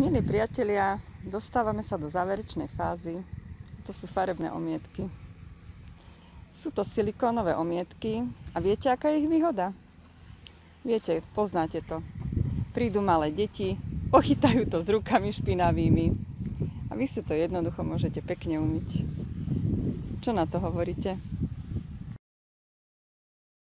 Milí priatelia, dostávame sa do záverečnej fázy. To sú farebné omietky. Sú to silikónové omietky a viete, aká je ich výhoda? Viete, poznáte to. Prídu malé deti, pochytajú to s rukami špinavými a vy si to jednoducho môžete pekne umyť. Čo na to hovoríte?